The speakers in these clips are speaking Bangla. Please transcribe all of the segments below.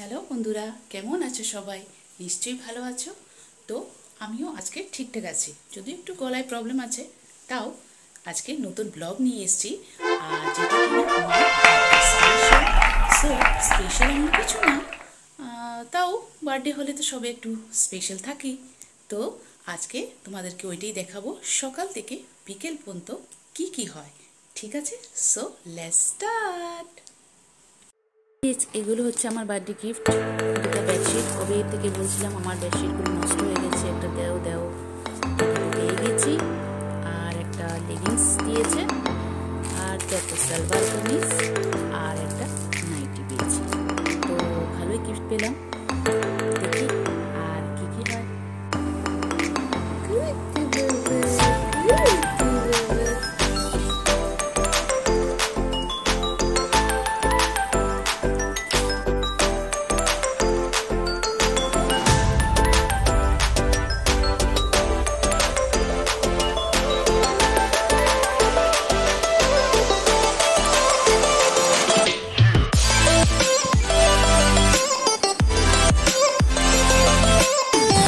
হ্যালো বন্ধুরা কেমন আছো সবাই? নিশ্চয়ই ভালো আছো? তো আমিও আজকে ঠিকঠাক আছি। যদি একটু গলায় প্রবলেম আছে তাও আজকে নতুন ব্লগ নিয়ে এসেছি। আর যেটা সো স্পেশাল এমন কিছু না তাও বার্থডে হলে তো সবে একটু স্পেশাল থাকি। তো আজকে তোমাদেরকে ওইটাই দেখাবো সকাল থেকে বিকেল পর্যন্ত কি কি হয়। ঠিক আছে? সো লেটস স্টার্ট Yes, এগুলো হচ্ছে আমার বার্থডে গিফট দুটা বেডশিট কবে থেকে বলছিলাম, আমার বেডশিটগুলো নষ্ট হয়ে গেছে। একটা দেও দেও। পেয়ে গেছি। আর একটা লেগিংস দিয়েছে। আর একটা সালভার কামিজ।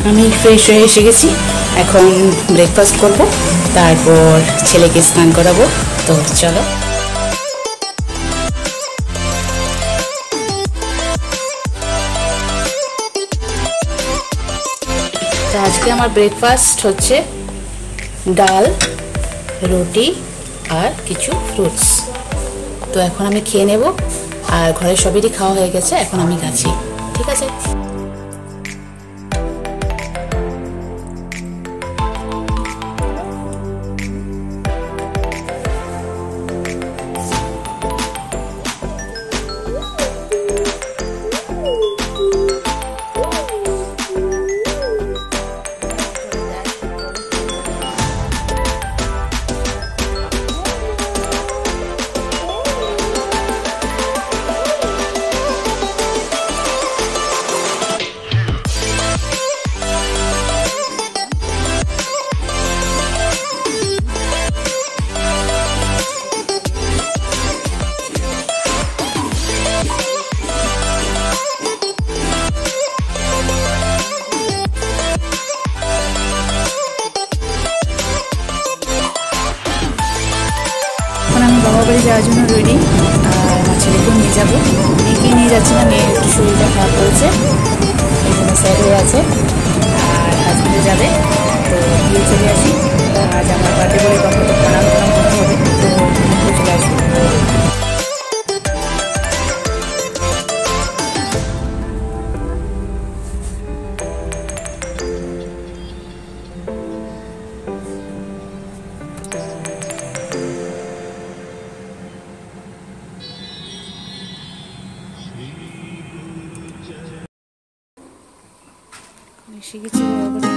আমি ফ্রেশ হয়ে এসে গেছি। এখন ব্রেকফাস্ট করব, তারপর ছেলেকে স্নান করাবো। তো চলো। তো আজকে আমার ব্রেকফাস্ট হচ্ছে ডাল, রুটি আর কিছু ফ্রুটস তো এখন আমি খেয়ে নেব। আর ঘরে সবেরই খাওয়া হয়ে গেছে, এখন আমি গাছি। ঠিক আছে? যাওয়ার জন্য রেডি আমার ছেলেকেও নিয়ে যাব। মেয়েকে নিয়ে যাচ্ছি না মেয়ের একটু শরীরটা খারাপ করেছে। এই জন্য হয়ে আছে। আর হাজবেন্ডে যাবে। তো গিয়ে চলে আসি। আজ আমার বাড়িতে বলে কখনো প্রণাম এসে গেছি বাবা বাড়ি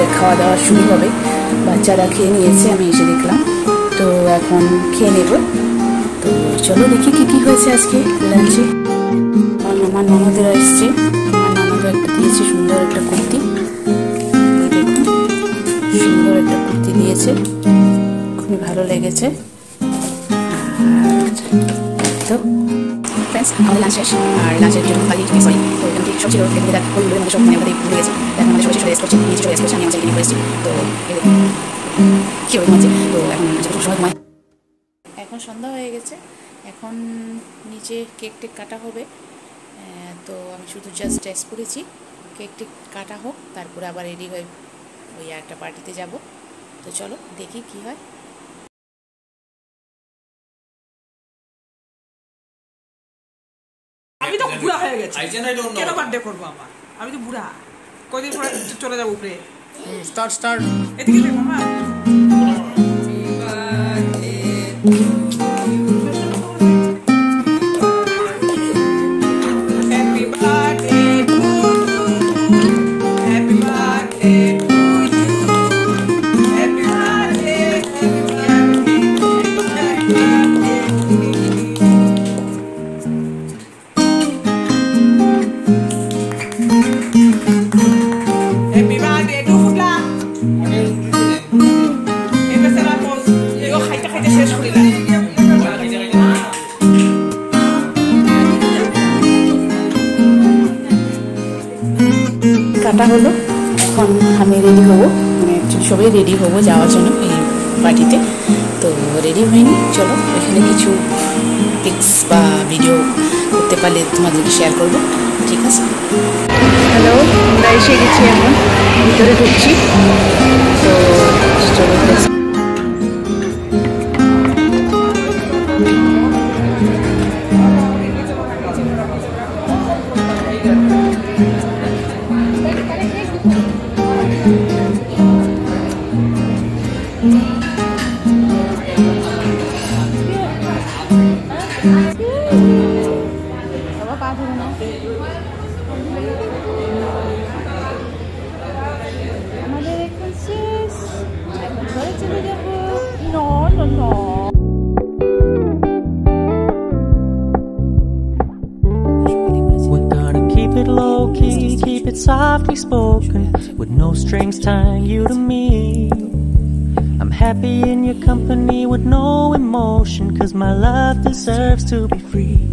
আমাদের খাওয়া দাওয়া শুরু হবে। বাচ্চারা খেয়ে নিয়েছে, আমি এসে দেখলাম। তো এখন খেয়ে নেব। তো চলো দেখি কি কি হয়েছে আজকে লাঞ্চে। আমার ননদেরা এসছে। আমার ননদ একটা দিয়েছে, সুন্দর একটা কুর্তি। সুন্দর একটা কুর্তি দিয়েছে। খুবই ভালো লেগেছে। তো এখন সন্ধ্যা হয়ে গেছে। এখন নিচে কেক টেক কাটা হবে। তো আমি শুধু জাস্ট টেস্ট করেছি কেক টেক কাটা হোক, তারপরে আবার রেডি হয়ে ওই একটা পার্টিতে যাব। তো চলো দেখি কি হয়। বুড়া হয়ে গেছে. কেন বার্থডে করব আমার? আমি তো বুড়া। কদিন পরে চলে যাব উপরে? স্টার্ট স্টার্ট এদিকে দেখ মামা কাটা হলো, এখন আমি রেডি হব। মানে সবাই রেডি হব যাওয়ার জন্য এই পার্টিতে তো। রেডি হয়নি, চলো এখানে কিছু পিক্স বা ভিডিও করতে পারলে তোমাদেরকে শেয়ার করব। ঠিক আছে? হ্যালো আমরা এসে গেছি এখন, ভিতরে ঢুকছি। Low key, keep it softly spoken, with no strings tying you to me. I'm happy in your company with no emotion, cause my love deserves to be free.